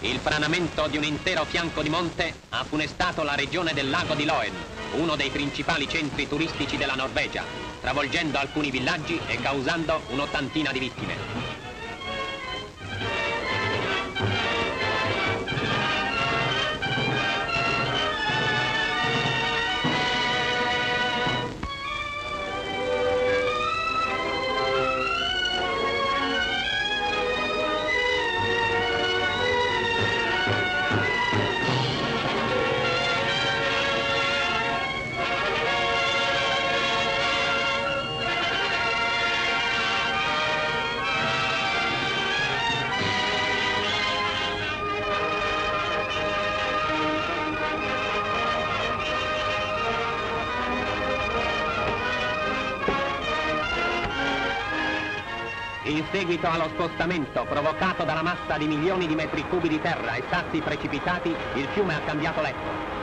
Il franamento di un intero fianco di monte ha funestato la regione del lago di Loen, uno dei principali centri turistici della Norvegia, travolgendo alcuni villaggi e causando un'ottantina di vittime. In seguito allo spostamento provocato dalla massa di milioni di metri cubi di terra e sassi precipitati, il fiume ha cambiato letto.